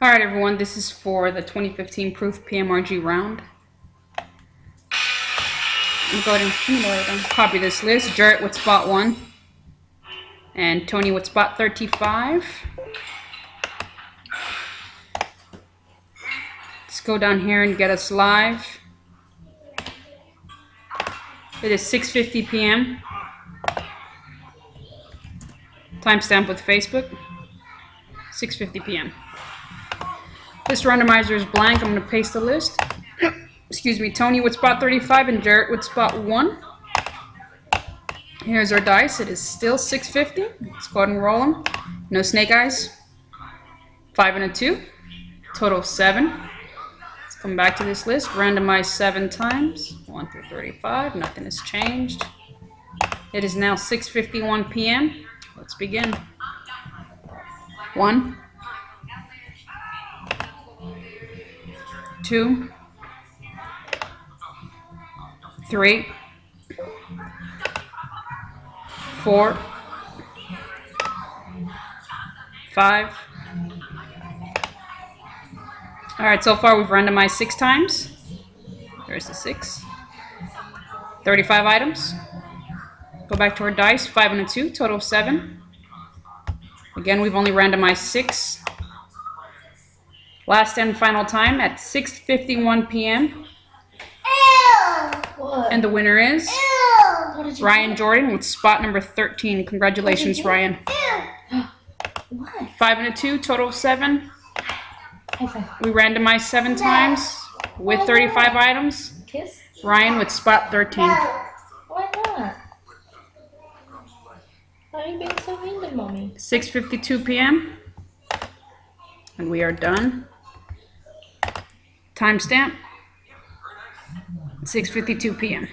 All right, everyone, this is for the 2015 Proof PMRG round. I'm going to copy this list. Jarrett with spot one, and Tony with spot 35. Let's go down here and get us live. It is 6:50 p.m. Timestamp with Facebook. 6:50 p.m. This randomizer is blank. I'm going to paste the list. Excuse me, Tony with spot 35 and Jarrett with spot 1. Here's our dice. It is still 650. Let's go ahead and roll them. No snake eyes. 5 and a 2. Total 7. Let's come back to this list. Randomize 7 times. 1 through 35. Nothing has changed. It is now 6.51 p.m. Let's begin. 1. Two, three, four, five. All right, so far we've randomized six times. There's the six. 35 items. Go back to our dice, five and a two, total of seven. Again, we've only randomized six. Last and final time at 6.51 p.m. What? And the winner is what Ryan Jordan with spot number 13. Congratulations, Ryan. What? Five and a two, total of seven. We randomized seven times with 35 items. Ryan with spot 13. You being so mommy? 6.52 p.m. And we are done. Timestamp 6.52 p.m.